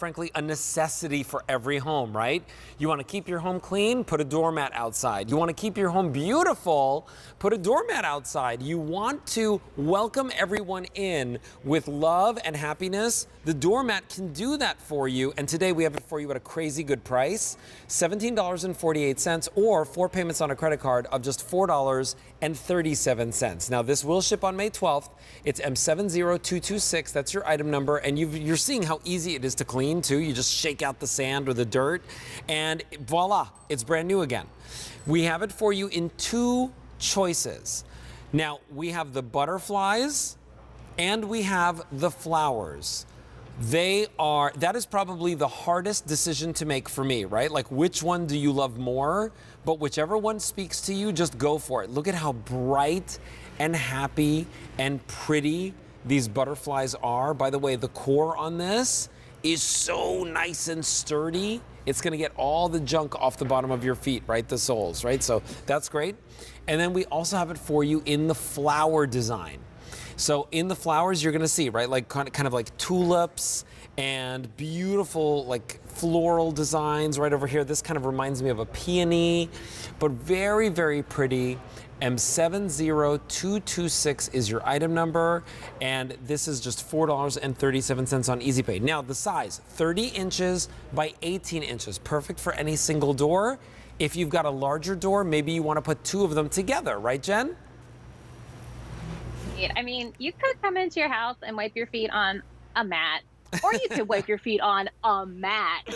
frankly, a necessity for every home, right? You want to keep your home clean? Put a doormat outside. You want to keep your home beautiful? Put a doormat outside. You want to welcome everyone in with love and happiness? The doormat can do that for you. And today we have it for you at a crazy good price $17.48 or four payments on a credit card of just $4.37. Now, this will ship on May 12th. It's M70226. That's your item number. And you are seeing how easy it is to clean clean too. You just shake out the sand or the dirt and voila, it's brand new again. We have it for you in two choices. Now we have the butterflies and we have the flowers. They are, that is probably the hardest decision to make for me, right? Like, which one do you love more? But whichever one speaks to you, just go for it. Look at how bright and happy and pretty these butterflies are. By the way, the coir on this is so nice and sturdy. It's gonna get all the junk off the bottom of your feet, right? The soles, right? So that's great. And then we also have it for you in the flower design. So in the flowers, you're gonna see, right? Like kind of, kind of like tulips and beautiful like floral designs right over here. This kind of reminds me of a peony, but very, very pretty. M70226 is your item number, and this is just $4.37 on EasyPay. Now, the size 30 inches by 18 inches, perfect for any single door. If you've got a larger door, maybe you want to put two of them together, right, Jen? I mean, you could come into your house and wipe your feet on a mat or you could wipe your feet on a mat.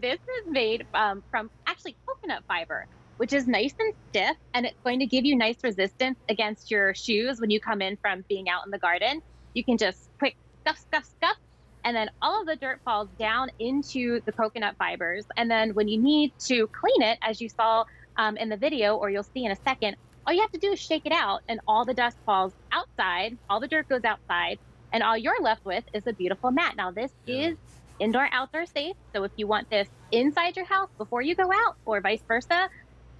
this is made um, from actually coconut fiber which is nice and stiff and it's going to give you nice resistance against your shoes when you come in from being out in the garden. You can just quick scuff, scuff, scuff, and then all of the dirt falls down into the coconut fibers. And then when you need to clean it, as you saw um, in the video, or you'll see in a second, all you have to do is shake it out and all the dust falls outside, all the dirt goes outside, and all you're left with is a beautiful mat. Now, this yeah. is indoor outdoor safe. So if you want this inside your house before you go out or vice versa,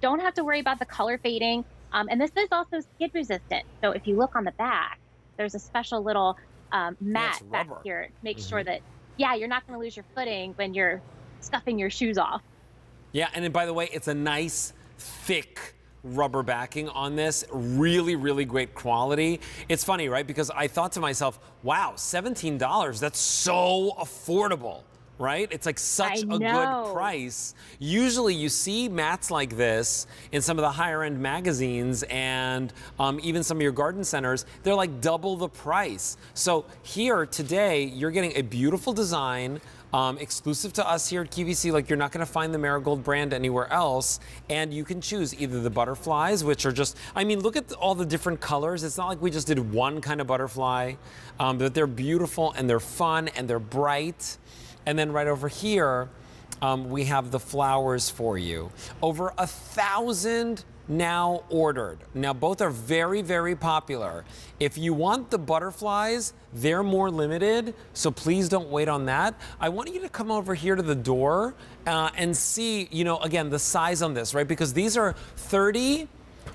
don't have to worry about the color fading. Um, and this is also skid resistant. So if you look on the back, there's a special little um, mat back here. to Make mm-hmm. sure that, yeah, you're not going to lose your footing when you're stuffing your shoes off. Yeah, and then by the way, it's a nice, thick, rubber backing on this. Really, really great quality. It's funny, right? Because I thought to myself, wow, $17, that's so affordable right? It's like such a good price. Usually you see mats like this in some of the higher end magazines and um, even some of your garden centers, they're like double the price. So here today, you're getting a beautiful design, um, exclusive to us here at QVC. Like you're not going to find the Marigold brand anywhere else. And you can choose either the butterflies, which are just, I mean, look at all the different colors. It's not like we just did one kind of butterfly, um, but they're beautiful and they're fun and they're bright. And then right over here, um, we have the flowers for you. Over a thousand now ordered. Now, both are very, very popular. If you want the butterflies, they're more limited, so please don't wait on that. I want you to come over here to the door uh, and see, you know, again, the size on this, right? Because these are 30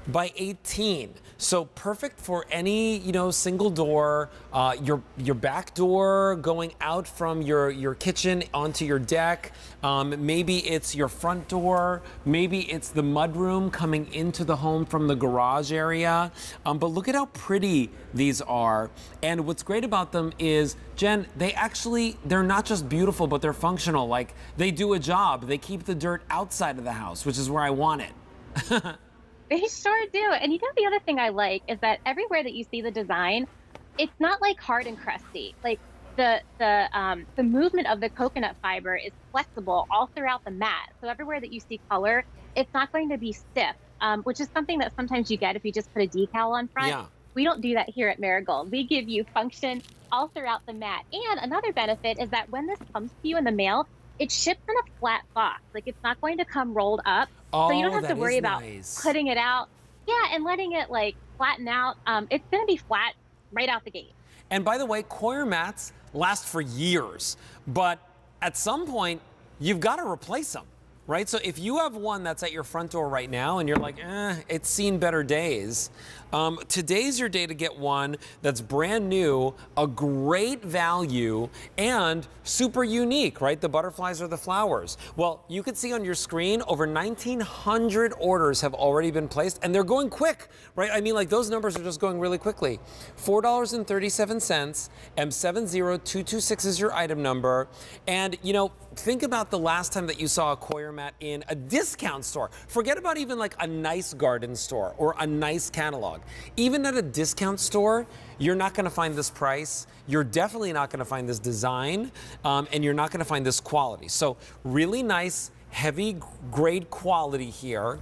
by 18. So perfect for any, you know, single door, uh, your your back door going out from your, your kitchen onto your deck. Um, maybe it's your front door. Maybe it's the mudroom coming into the home from the garage area. Um, but look at how pretty these are. And what's great about them is, Jen, they actually, they're not just beautiful, but they're functional. Like they do a job. They keep the dirt outside of the house, which is where I want it. They sure do. And you know, the other thing I like is that everywhere that you see the design, it's not like hard and crusty. Like the the um, the movement of the coconut fiber is flexible all throughout the mat. So everywhere that you see color, it's not going to be stiff, um, which is something that sometimes you get if you just put a decal on front. Yeah. We don't do that here at Marigold. We give you function all throughout the mat. And another benefit is that when this comes to you in the mail, it ships in a flat box. Like it's not going to come rolled up. Oh, so you don't oh, have to worry about nice. putting it out. Yeah, and letting it like flatten out. Um, it's going to be flat right out the gate. And by the way, coir mats last for years, but at some point, you've got to replace them right? So if you have one that's at your front door right now and you're like, eh, it's seen better days, um, today's your day to get one that's brand new, a great value, and super unique, right? The butterflies or the flowers. Well, you can see on your screen over 1,900 orders have already been placed, and they're going quick, right? I mean, like those numbers are just going really quickly. $4.37, M70226 is your item number, and you know, think about the last time that you saw a Coir mat in a discount store. Forget about even like a nice garden store or a nice catalog. Even at a discount store, you're not going to find this price. You're definitely not going to find this design, um, and you're not going to find this quality. So really nice, heavy grade quality here.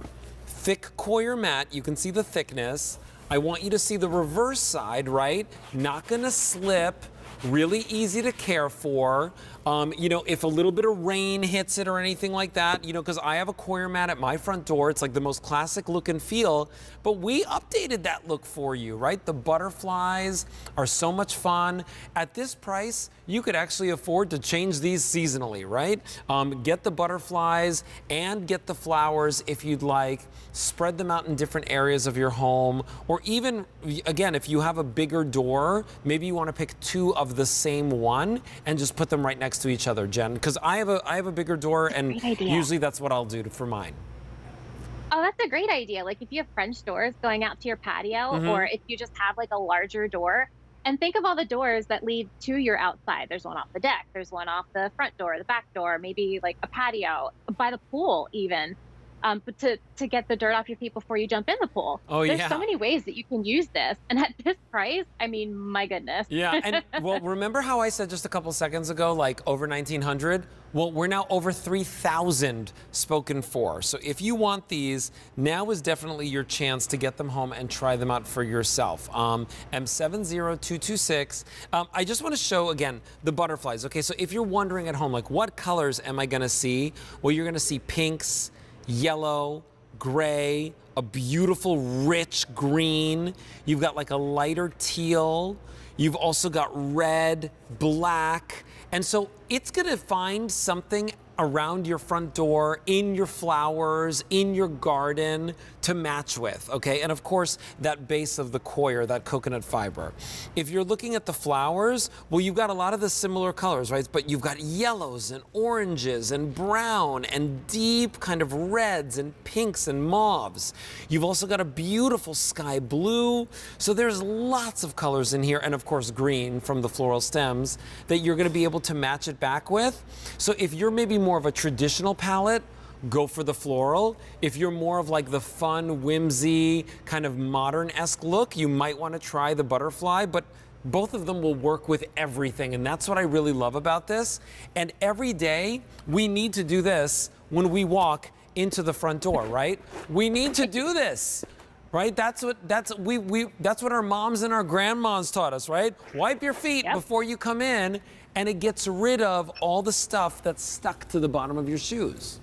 Thick Coir mat. You can see the thickness. I want you to see the reverse side, right? Not going to slip really easy to care for. Um, you know, if a little bit of rain hits it or anything like that, you know, because I have a Coir mat at my front door. It's like the most classic look and feel, but we updated that look for you, right? The butterflies are so much fun. At this price, you could actually afford to change these seasonally, right? Um, get the butterflies and get the flowers if you'd like. Spread them out in different areas of your home, or even, again, if you have a bigger door, maybe you want to pick two of the same one and just put them right next to each other, Jen. Because I have a I have a bigger door, and usually that's what I'll do for mine. Oh, that's a great idea. Like if you have French doors going out to your patio, mm-hmm. or if you just have like a larger door, and think of all the doors that lead to your outside. There's one off the deck, there's one off the front door, the back door, maybe like a patio, by the pool, even um, but to, to get the dirt off your feet before you jump in the pool. Oh, There's yeah. so many ways that you can use this. And at this price, I mean, my goodness. Yeah. And well, remember how I said just a couple seconds ago, like over 1900? Well, we're now over 3,000 spoken for. So if you want these, now is definitely your chance to get them home and try them out for yourself. Um, M70226. Um, I just want to show again the butterflies. Okay, so if you're wondering at home, like what colors am I going to see? Well, you're going to see pinks, yellow, gray, a beautiful rich green. You've got like a lighter teal. You've also got red, black. And so it's gonna find something around your front door, in your flowers, in your garden to match with, okay? And of course, that base of the coir, that coconut fiber. If you're looking at the flowers, well, you've got a lot of the similar colors, right? But you've got yellows and oranges and brown and deep kind of reds and pinks and mauves. You've also got a beautiful sky blue. So there's lots of colors in here, and of course, green from the floral stems that you're gonna be able to match it back with. So if you're maybe more of a traditional palette, go for the floral. If you're more of like the fun, whimsy, kind of modern-esque look, you might want to try the butterfly, but both of them will work with everything, and that's what I really love about this. And every day, we need to do this when we walk into the front door, right? We need to do this. Right? That's what that's we we that's what our moms and our grandmas taught us, right? Wipe your feet yep. before you come in and it gets rid of all the stuff that's stuck to the bottom of your shoes.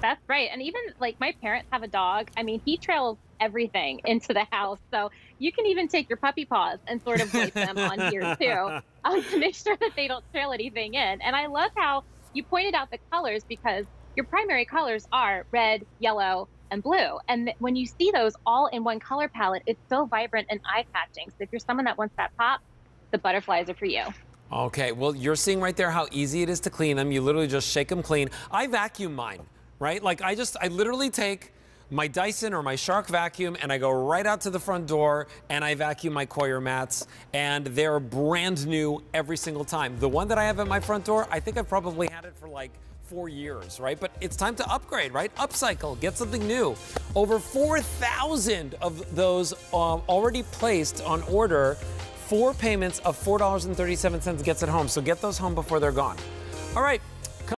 That's right. And even like my parents have a dog. I mean, he trails everything into the house. So you can even take your puppy paws and sort of wipe them on here too um, to make sure that they don't trail anything in. And I love how you pointed out the colors because your primary colors are red, yellow, and blue. And when you see those all in one color palette, it's so vibrant and eye catching. So if you're someone that wants that pop, the butterflies are for you. Okay, well, you're seeing right there how easy it is to clean them. You literally just shake them clean. I vacuum mine, right? Like I just, I literally take my Dyson or my Shark vacuum and I go right out to the front door and I vacuum my Coir mats and they're brand new every single time. The one that I have at my front door, I think I've probably had it for like four years, right? But it's time to upgrade, right? Upcycle, get something new. Over 4,000 of those um, already placed on order four payments of $4.37 gets it home. So get those home before they're gone. All right,